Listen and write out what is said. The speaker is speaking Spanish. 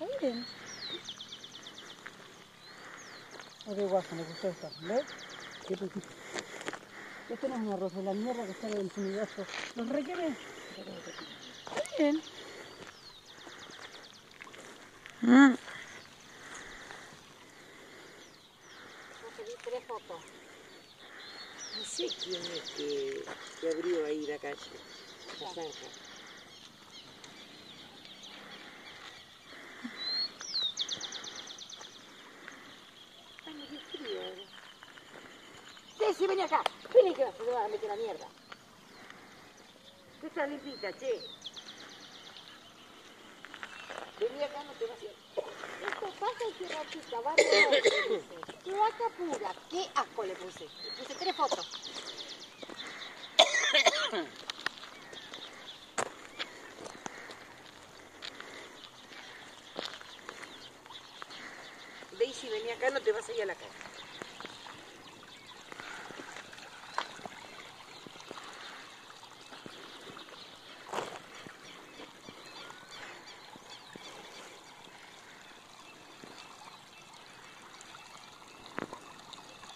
Miren. Es de me gustó esta, ¿ves? Qué poquito. No es una rosa, la mierda que está en el ¿Los requerés? Miren. Tres fotos. No sé quién es que, que abrió ahí la calle, la zanja. Ay, qué frío. Ceci, vení acá. Vení que se va a meter la mierda. Tú estás limpita, che. Vení acá, no te vas a ir. Pura. Qué asco le puse. Le puse tres fotos. Daisy, vení acá, no te vas a ir a la casa.